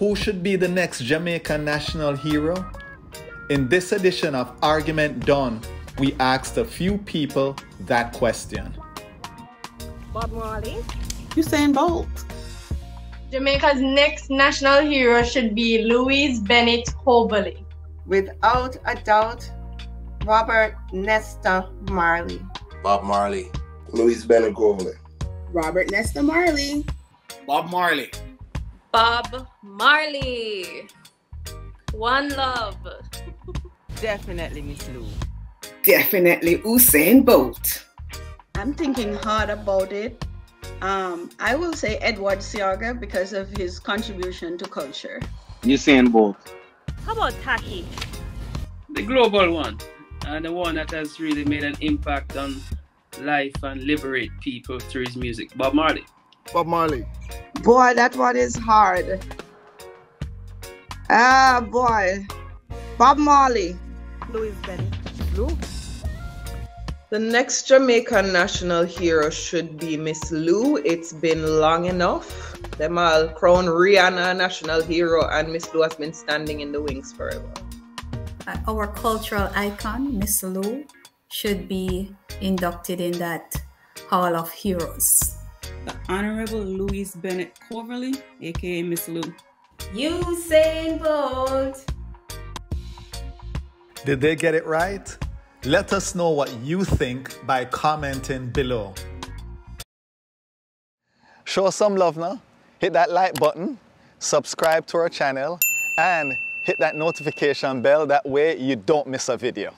Who should be the next Jamaican national hero? In this edition of Argument Done, we asked a few people that question. Bob Marley. Usain Bolt. Jamaica's next national hero should be Louise Bennett Coverley. Without a doubt, Robert Nesta Marley. Bob Marley. Louise Bennett Coverley. Robert Nesta Marley. Bob Marley. Bob Marley. One love. Definitely Miss Lou. Definitely Usain Bolt. I'm thinking hard about it. Um, I will say Edward Seaga because of his contribution to culture. Usain Bolt. How about Taki? The global one, and the one that has really made an impact on life and liberate people through his music. Bob Marley. Bob Marley. Boy, that one is hard. Ah, boy. Bob Marley. Louise Bennett. Lou. The next Jamaican national hero should be Miss Lou. It's been long enough. Them all crown Rihanna national hero, and Miss Lou has been standing in the wings forever. Uh, our cultural icon, Miss Lou, should be inducted in that Hall of Heroes. The Honorable Louise Bennett Coverley, aka Miss Lou. Usain Bolt. Did they get it right? Let us know what you think by commenting below. Show some love now. Hit that like button, subscribe to our channel, and hit that notification bell. That way you don't miss a video.